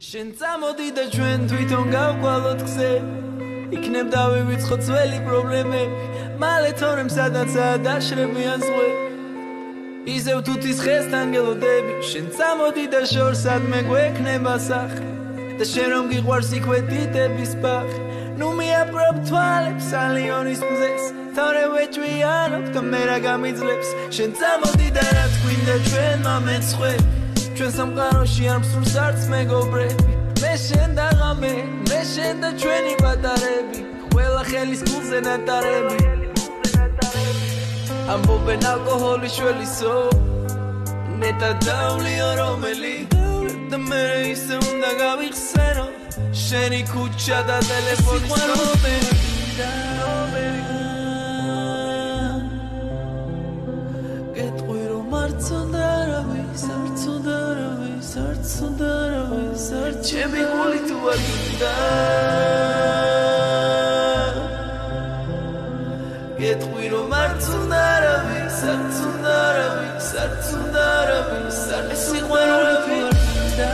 შენ წამოდი და ჩვენ თვითონ გავყვალოთ გზე. იქნებ დავივიწყო ძველი პრობლემები მალე თორემ სადაცაა დაშრებიან ზღვე ისევ თუთის ხესთან გელოდები შენ წამოდი და შორსად მე გვექნება სახე და შენ რომ გიყვარს იქვე დიდების ბაღი. ნუ მიაპრობ თვალებს ალიონის მზეს. თორე ვეჭვიანობ და მე რა გამიძლებს. შენ წამოდი და რა თქინდა ჩვენ მომეცხვები ჩვენ სამყაროში არ მსურს არც მეგობრები. მე შენ და ღამე მე შენ და ჩვენი პატარები. ყველა ხელის გულზე ნატარები. ამბობენ ალკოჰოლის შველისო. ნეტა დავლიო რომელი? და მე ისე უნდა გავიხსენო. შენი ქუჩა და ტელეფონის ნომერი ნომერი გეტყვი რომ არც უნდა არავის არც უნდა არც უნდა არავის არ ჩემი გული თუ არ გინდა გეტყვი რომ არც უნდა არავის არც უნდა არავის არც უნდა არავის არ სიყვარული თუ არ გინდა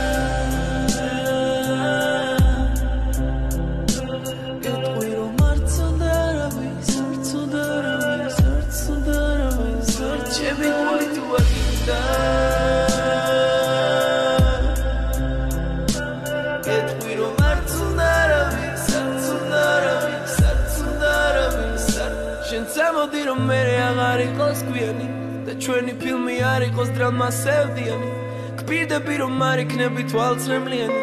გეტყვი რომ არც უნდა არავის არც უნდა არავის არც უნდა არავის არ ჩემი გული თუ არ გინდა წამოდი რომ მე აღარ იყოს გვიანი და ჩვენი ფილმი არ იყოს დრამა სევდიანი. გპირდები რომ არ იქნები თვალწრემლიანი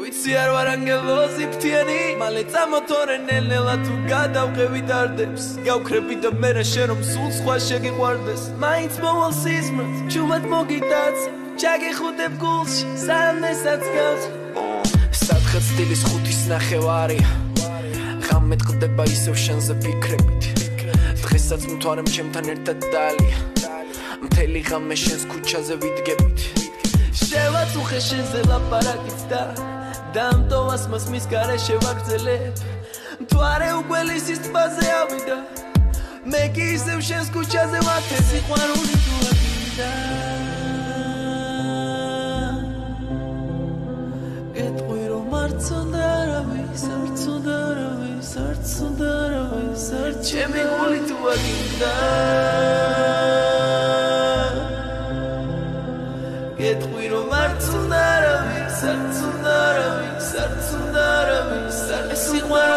ვიცი არ ვარ ანგელოზი ფთიანი მალე წამოთორე ნელ-ნელა თუ გადავყევი დარდებს. გავქრები და მე რა შენ რომ სულ სხვა შეგიყვარდეს. მაინც მოვალ სიზმრად ჩუმად მოგიდაც ჩაგეხუდებ გულში სანესაც გავს სათხე სტილის ხუთის ნახევარია ხამე ტყდება ისევ შენზე ფიქრებით. დღესაც მთვარემ ჩემთან ერთად დალია მთელი ღამე შენს ქუჩაზე ვიდგებით. შევაწუხე შენზე ლაპარაკით და დამტოვას მას მის გარეშე ვაგრძელებ მთვარე უგველისის ტბაზე ავიდა მე კი ისევ შენს ქუჩაზე ვათე სიყვარული თუ აგინდა სარცუდარავი სარცუდარავი სარცუდარავი სარ ჩემი გული თუ აგინდა გეტყვი რომ არ ცუდარავი სარცუდარავი სარცუდარავი სარ სიყვარ